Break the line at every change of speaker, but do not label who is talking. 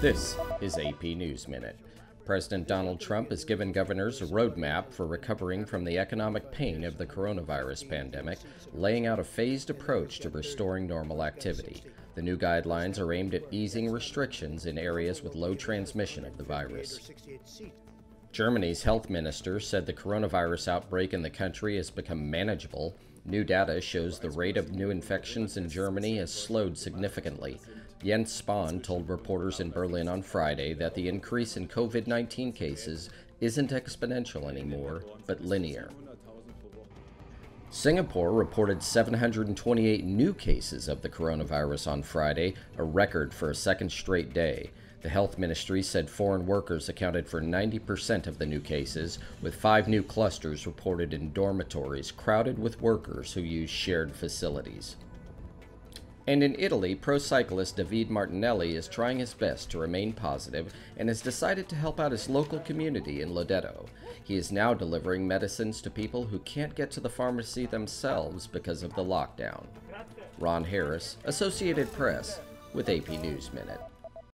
This is AP News Minute. President Donald Trump has given governors a roadmap for recovering from the economic pain of the coronavirus pandemic, laying out a phased approach to restoring normal activity. The new guidelines are aimed at easing restrictions in areas with low transmission of the virus. Germany's health minister said the coronavirus outbreak in the country has become manageable. New data shows the rate of new infections in Germany has slowed significantly. Jens Spahn told reporters in Berlin on Friday that the increase in COVID 19 cases isn't exponential anymore, but linear. Singapore reported 728 new cases of the coronavirus on Friday, a record for a second straight day. The health ministry said foreign workers accounted for 90% of the new cases, with five new clusters reported in dormitories crowded with workers who use shared facilities. And in Italy, pro cyclist David Martinelli is trying his best to remain positive and has decided to help out his local community in Lodetto. He is now delivering medicines to people who can't get to the pharmacy themselves because of the lockdown. Ron Harris, Associated Press, with AP News Minute.